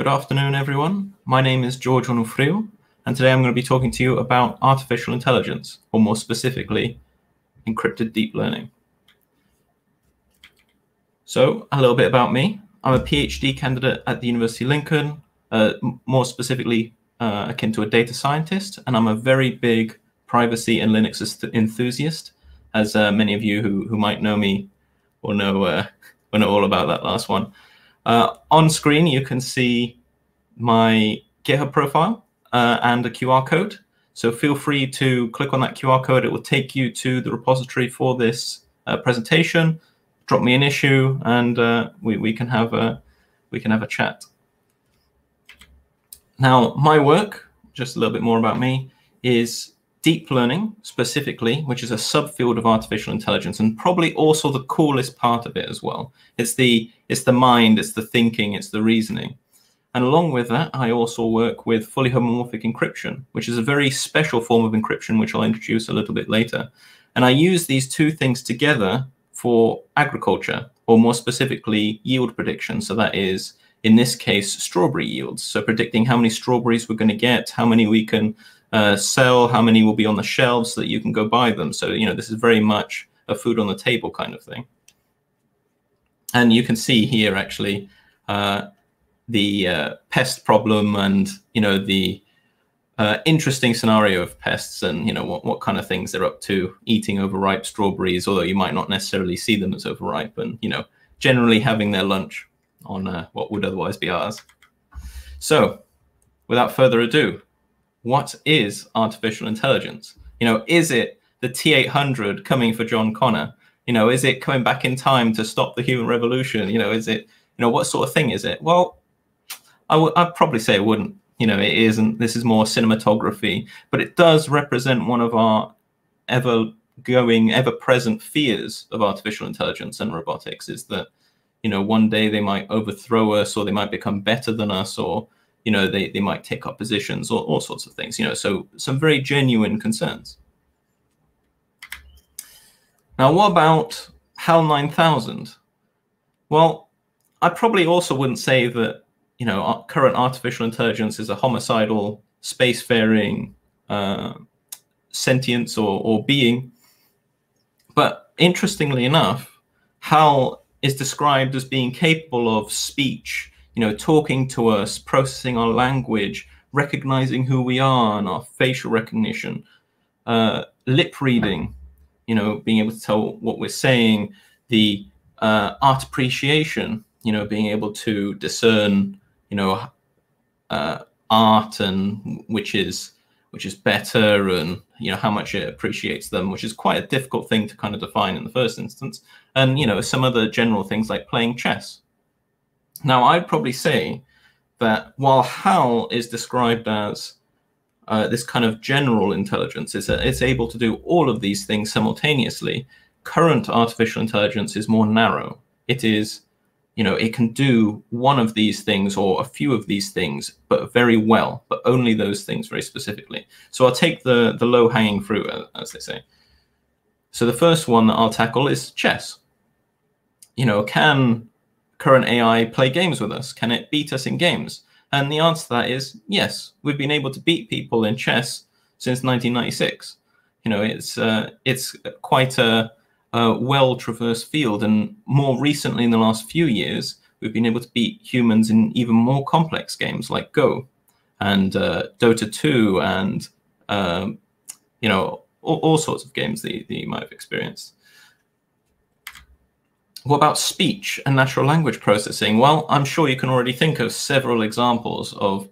Good afternoon, everyone. My name is George Onoufriou, and today I'm going to be talking to you about artificial intelligence, or more specifically, encrypted deep learning. So, a little bit about me. I'm a PhD candidate at the University of Lincoln, uh, more specifically uh, akin to a data scientist, and I'm a very big privacy and Linux enthusiast, as uh, many of you who, who might know me will know, uh, will know all about that last one. Uh, on screen, you can see my GitHub profile uh, and a QR code. So feel free to click on that QR code. It will take you to the repository for this uh, presentation. Drop me an issue, and uh, we, we can have a we can have a chat. Now, my work, just a little bit more about me, is deep learning specifically, which is a subfield of artificial intelligence, and probably also the coolest part of it as well. It's the it's the mind, it's the thinking, it's the reasoning. And along with that, I also work with fully homomorphic encryption, which is a very special form of encryption, which I'll introduce a little bit later. And I use these two things together for agriculture, or more specifically, yield prediction. So that is, in this case, strawberry yields. So predicting how many strawberries we're going to get, how many we can uh, sell, how many will be on the shelves so that you can go buy them. So, you know, this is very much a food on the table kind of thing. And you can see here actually uh, the uh, pest problem and, you know, the uh, interesting scenario of pests and, you know, what, what kind of things they're up to eating overripe strawberries, although you might not necessarily see them as overripe and, you know, generally having their lunch on uh, what would otherwise be ours. So without further ado, what is artificial intelligence? You know, is it the T800 coming for John Connor? You know, is it coming back in time to stop the human revolution? You know, is it, you know, what sort of thing is it? Well, I would I'd probably say it wouldn't. You know, it isn't. This is more cinematography, but it does represent one of our ever going, ever present fears of artificial intelligence and robotics is that, you know, one day they might overthrow us or they might become better than us or, you know, they, they might take up positions or all sorts of things, you know, so some very genuine concerns. Now, what about HAL 9000? Well, I probably also wouldn't say that, you know, current artificial intelligence is a homicidal, spacefaring uh, sentience or, or being. But interestingly enough, HAL is described as being capable of speech, you know, talking to us, processing our language, recognizing who we are and our facial recognition, uh, lip reading, you know, being able to tell what we're saying, the uh, art appreciation, you know, being able to discern, you know, uh, art and which is which is better and you know how much it appreciates them which is quite a difficult thing to kind of define in the first instance. And you know some other general things like playing chess now, I'd probably say that while HAL is described as uh, this kind of general intelligence, it's, a, it's able to do all of these things simultaneously. Current artificial intelligence is more narrow. It is, you know, it can do one of these things or a few of these things, but very well, but only those things very specifically. So I'll take the, the low hanging fruit, as they say. So the first one that I'll tackle is chess. You know, can current AI play games with us? Can it beat us in games? And the answer to that is yes. We've been able to beat people in chess since 1996. You know, it's uh, it's quite a, a well traversed field, and more recently, in the last few years, we've been able to beat humans in even more complex games like Go and uh, Dota 2, and um, you know all, all, sorts of games that, that you might have experienced. What about speech and natural language processing? Well, I'm sure you can already think of several examples of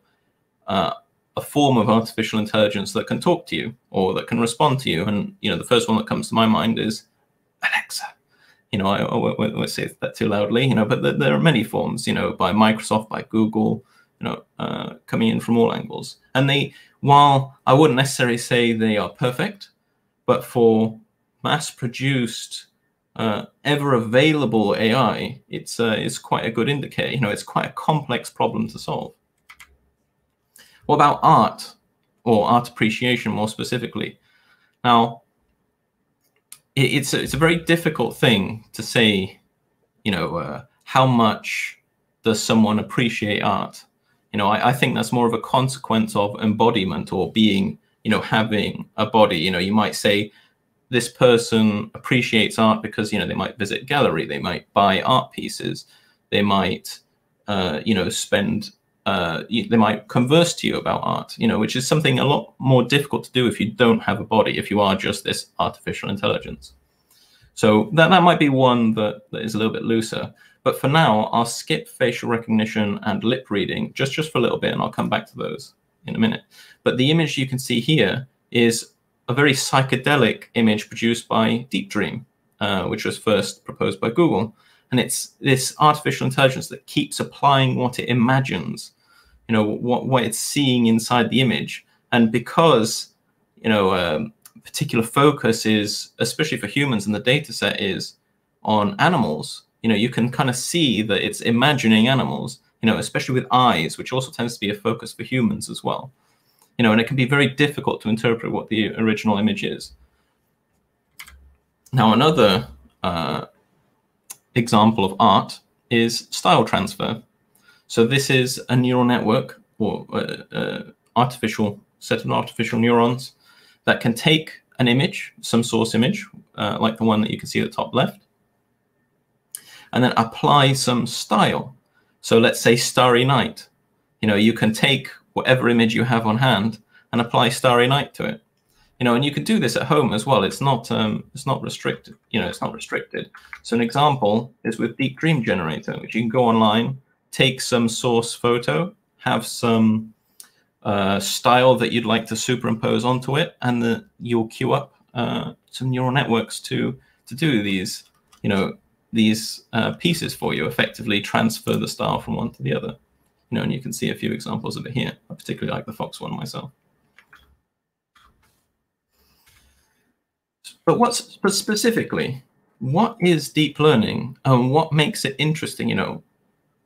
uh, a form of artificial intelligence that can talk to you or that can respond to you. And you know, the first one that comes to my mind is Alexa. You know, I, I won't say that too loudly. You know, but there, there, are many forms. You know, by Microsoft, by Google. You know, uh, coming in from all angles. And they, while I wouldn't necessarily say they are perfect, but for mass-produced uh, ever available AI, it's uh, it's quite a good indicator. You know, it's quite a complex problem to solve. What about art or art appreciation more specifically? Now, it, it's a, it's a very difficult thing to say. You know, uh, how much does someone appreciate art? You know, I, I think that's more of a consequence of embodiment or being, you know, having a body. You know, you might say this person appreciates art because you know they might visit gallery, they might buy art pieces, they might, uh, you know, spend uh, they might converse to you about art, you know, which is something a lot more difficult to do if you don't have a body, if you are just this artificial intelligence. So that, that might be one that, that is a little bit looser. But for now, I'll skip facial recognition and lip reading just, just for a little bit, and I'll come back to those in a minute. But the image you can see here is a very psychedelic image produced by Deep Dream, uh, which was first proposed by Google. And it's this artificial intelligence that keeps applying what it imagines you know what what it's seeing inside the image and because you know um, particular focus is especially for humans and the data set is on animals you know you can kind of see that it's imagining animals you know especially with eyes which also tends to be a focus for humans as well you know and it can be very difficult to interpret what the original image is now another uh, example of art is style transfer so this is a neural network or uh, uh, artificial set of artificial neurons that can take an image, some source image, uh, like the one that you can see at the top left, and then apply some style. So let's say Starry Night. You know, you can take whatever image you have on hand and apply Starry Night to it. You know, and you can do this at home as well. It's not um, it's not restricted. You know, it's not restricted. So an example is with Deep Dream Generator, which you can go online take some source photo, have some uh, style that you'd like to superimpose onto it, and the, you'll queue up uh, some neural networks to to do these, you know, these uh, pieces for you. Effectively, transfer the style from one to the other. You know, and you can see a few examples of it here. I particularly like the Fox one myself. But what's specifically, what is deep learning and what makes it interesting? You know,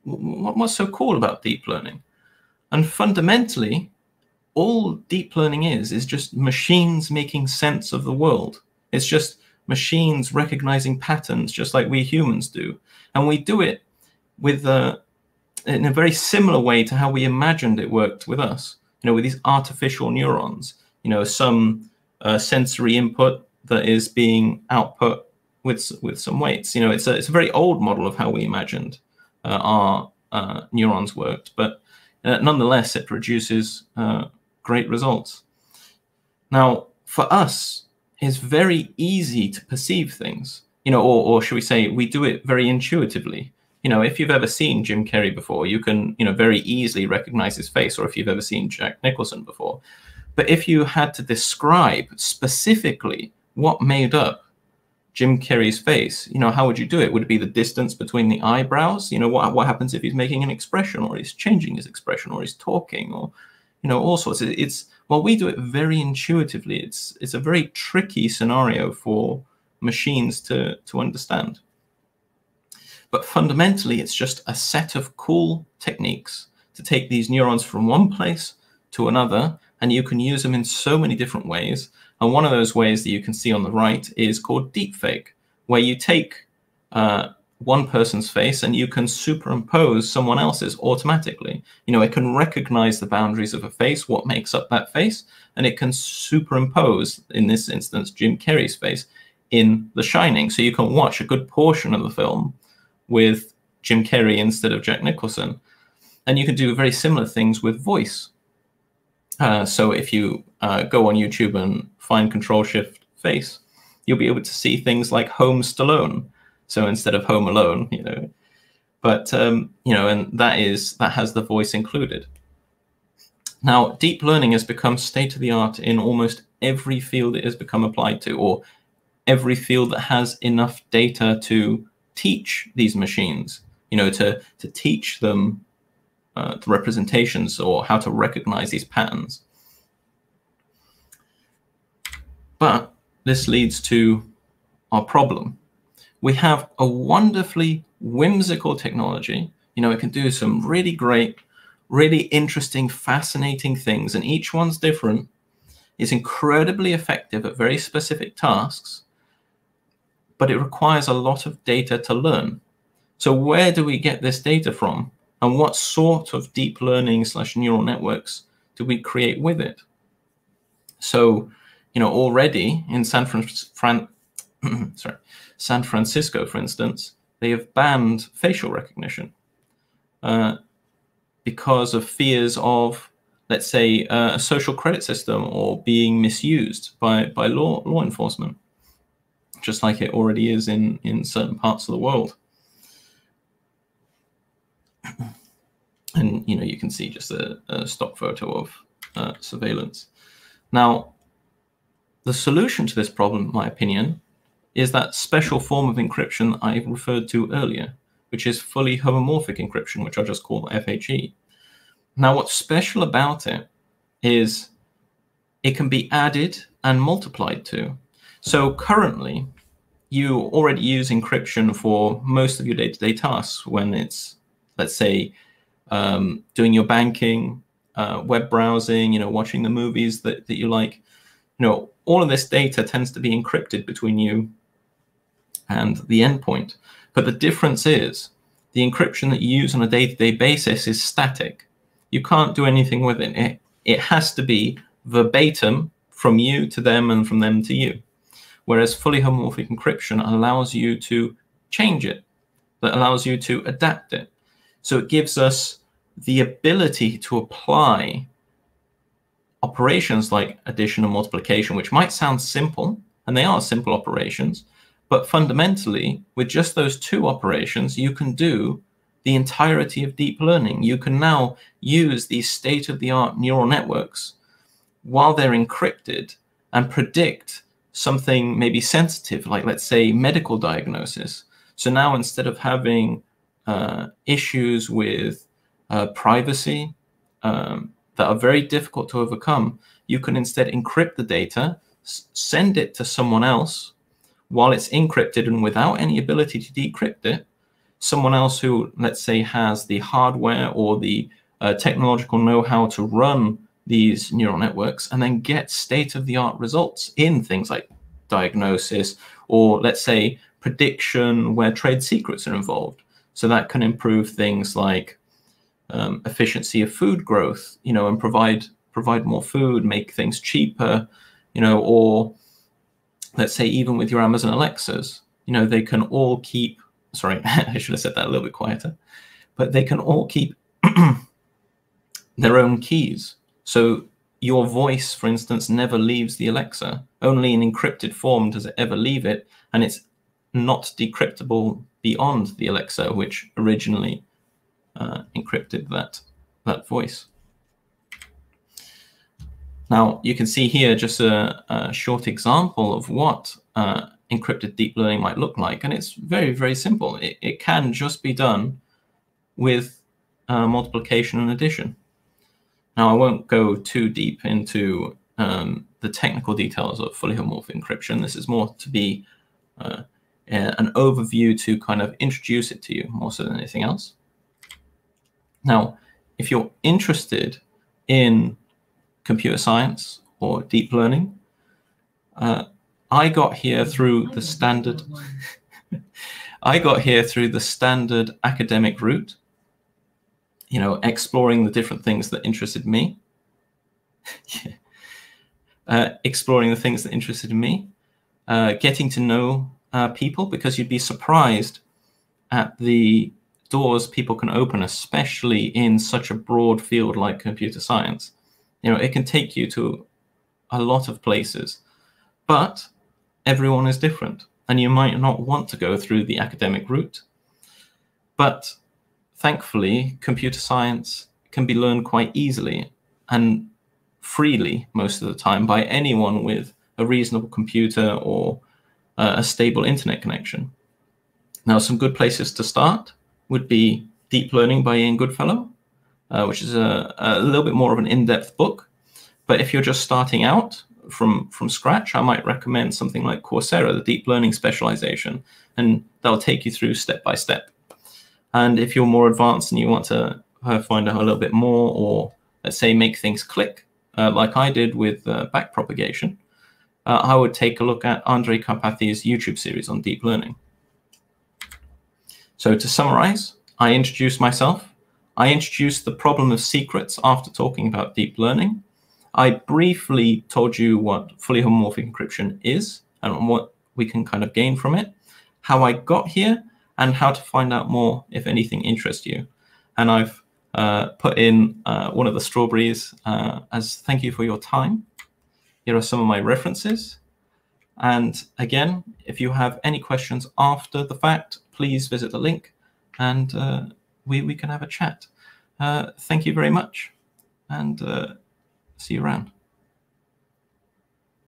what, what's so cool about deep learning? And fundamentally, all deep learning is is just machines making sense of the world. It's just machines recognizing patterns, just like we humans do, and we do it with a, in a very similar way to how we imagined it worked with us. You know, with these artificial neurons. You know, some uh, sensory input that is being output with with some weights. You know, it's a it's a very old model of how we imagined uh, our uh, neurons worked, but uh, nonetheless, it produces great results. Now, for us, it's very easy to perceive things, you know, or, or should we say, we do it very intuitively. You know, if you've ever seen Jim Carrey before, you can, you know, very easily recognize his face, or if you've ever seen Jack Nicholson before. But if you had to describe specifically what made up Jim Carrey's face, you know, how would you do it? Would it be the distance between the eyebrows? You know, what what happens if he's making an expression or he's changing his expression or he's talking or, you know, all sorts. It's well, we do it very intuitively. It's it's a very tricky scenario for machines to to understand. But fundamentally, it's just a set of cool techniques to take these neurons from one place to another, and you can use them in so many different ways and one of those ways that you can see on the right is called deepfake, where you take uh, one person's face and you can superimpose someone else's automatically. You know, it can recognize the boundaries of a face, what makes up that face, and it can superimpose, in this instance, Jim Carrey's face in The Shining. So you can watch a good portion of the film with Jim Carrey instead of Jack Nicholson. And you can do very similar things with voice. Uh, so if you uh, go on YouTube and find Control Shift Face, you'll be able to see things like Home Stallone. So instead of Home Alone, you know, but um, you know, and that is that has the voice included. Now, deep learning has become state of the art in almost every field it has become applied to, or every field that has enough data to teach these machines. You know, to to teach them uh, the representations or how to recognize these patterns. But this leads to our problem. We have a wonderfully whimsical technology. You know, it can do some really great, really interesting, fascinating things, and each one's different. It's incredibly effective at very specific tasks, but it requires a lot of data to learn. So where do we get this data from? and what sort of deep learning slash neural networks do we create with it? So, you know, already in San, Fran- Fran- sorry, San Francisco, for instance, they have banned facial recognition uh, because of fears of, let's say, uh, a social credit system or being misused by, by law law enforcement, just like it already is in, in certain parts of the world. and you know you can see just a, a stock photo of uh, surveillance. Now, the solution to this problem, in my opinion, is that special form of encryption I referred to earlier, which is fully homomorphic encryption, which I'll just call FHE. Now, what's special about it is it can be added and multiplied to. So currently, you already use encryption for most of your day-to-day tasks when it's, let's say, um, doing your banking, uh, web browsing, you know, watching the movies that, that you like. You know, all of this data tends to be encrypted between you and the endpoint. But the difference is the encryption that you use on a day-to-day basis is static. You can't do anything with it. It, it has to be verbatim from you to them and from them to you. Whereas fully homomorphic encryption allows you to change it, that allows you to adapt it. So it gives us the ability to apply operations like addition and multiplication, which might sound simple, and they are simple operations, but fundamentally, with just those two operations, you can do the entirety of deep learning. You can now use these state of the art neural networks while they're encrypted and predict something maybe sensitive, like let's say medical diagnosis. So now instead of having uh, issues with uh, privacy um, that are very difficult to overcome, you can instead encrypt the data, send it to someone else while it's encrypted and without any ability to decrypt it, someone else who, let's say, has the hardware or the uh, technological know how to run these neural networks and then get state of the art results in things like diagnosis or, let's say, prediction where trade secrets are involved. So that can improve things like um, efficiency of food growth, you know, and provide provide more food, make things cheaper, you know, or let's say even with your Amazon Alexas, you know, they can all keep, sorry, I should have said that a little bit quieter, but they can all keep their own keys. So your voice, for instance, never leaves the Alexa. Only in encrypted form does it ever leave it, and it's not decryptable beyond the Alexa, which originally uh, encrypted that that voice. Now, you can see here just a, a short example of what uh, encrypted deep learning might look like. And it's very, very simple. It, it can just be done with uh, multiplication and addition. Now, I won't go too deep into um, the technical details of fully homomorphic encryption. This is more to be uh, an overview to kind of introduce it to you more so than anything else. Now, if you're interested in computer science or deep learning. Uh, I got here through the standard. I got here through the standard academic route. You know, exploring the different things that interested me. yeah. uh, exploring the things that interested me, uh, getting to know uh, people because you'd be surprised at the doors people can open, especially in such a broad field like computer science you know, it can take you to a lot of places, but everyone is different, and you might not want to go through the academic route. But thankfully, computer science can be learned quite easily and freely most of the time by anyone with a reasonable computer or uh, a stable internet connection. Now, some good places to start would be Deep Learning by Ian Goodfellow, uh, which is a, a little bit more of an in-depth book. But if you're just starting out from from scratch, I might recommend something like Coursera, the deep learning specialization, and that'll take you through step by step. And if you're more advanced and you want to uh, find out a little bit more, or let's say make things click, uh, like I did with uh, backpropagation, uh, I would take a look at Andrej Karpathy's YouTube series on deep learning. So to summarize, I introduced myself. I introduced the problem of secrets after talking about deep learning. I briefly told you what fully homomorphic encryption is and what we can kind of gain from it, how I got here, and how to find out more if anything interests you. And I've uh, put in uh, one of the strawberries uh, as thank you for your time. Here are some of my references. And again, if you have any questions after the fact, please visit the link and uh, we, we can have a chat. Uh, thank you very much and uh, see you around.